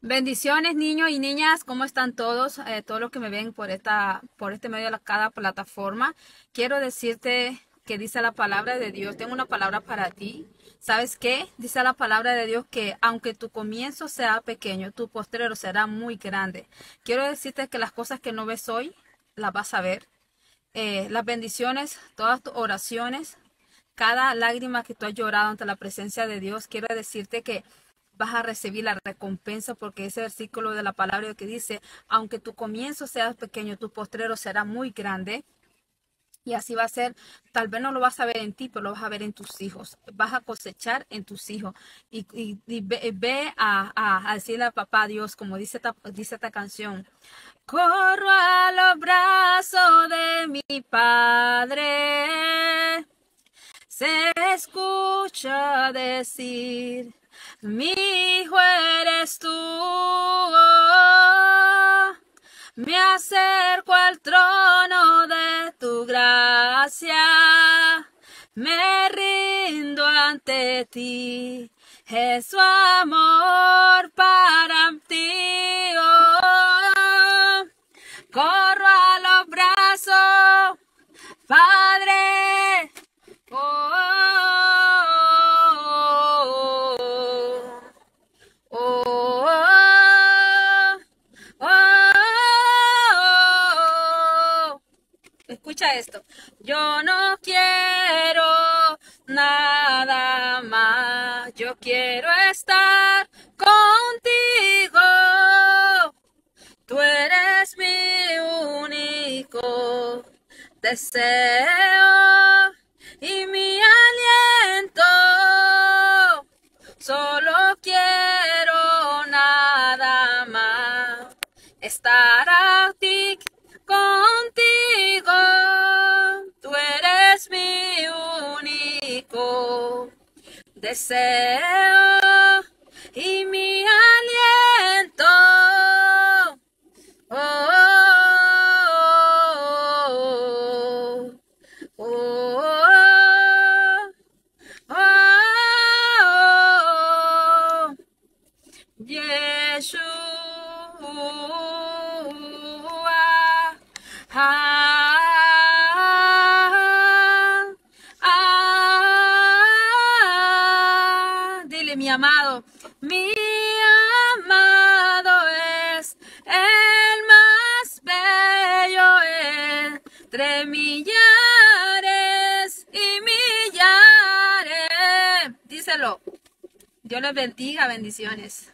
Bendiciones, niños y niñas, ¿cómo están todos? Eh, todos los que me ven por esta, por este medio de cada plataforma. Quiero decirte que dice la palabra de Dios. Tengo una palabra para ti. ¿Sabes qué? Dice la palabra de Dios que aunque tu comienzo sea pequeño, tu postrero será muy grande. Quiero decirte que las cosas que no ves hoy, las vas a ver. Eh, las bendiciones, todas tus oraciones, cada lágrima que tú has llorado ante la presencia de Dios, quiero decirte que vas a recibir la recompensa porque ese versículo de la palabra que dice, aunque tu comienzo sea pequeño, tu postrero será muy grande. Y así va a ser, tal vez no lo vas a ver en ti, pero lo vas a ver en tus hijos. Vas a cosechar en tus hijos. Y, ve, a, decirle a papá Dios, como dice esta, dice esta canción, corro a los brazos de mi padre. Se escucha decir, mi hijo eres tú. Me acerco al trono de tu gracia. Me rindo ante ti. Es su amor esto. Yo no quiero nada más. Yo quiero estar contigo. Tú eres mi único deseo y mi aliento. Solo quiero nada más. Estar deseo y mi aliento. Oh, oh, oh, oh. Amado, mi amado es el más bello entre millares y millares. Díselo. Dios les bendiga, bendiciones.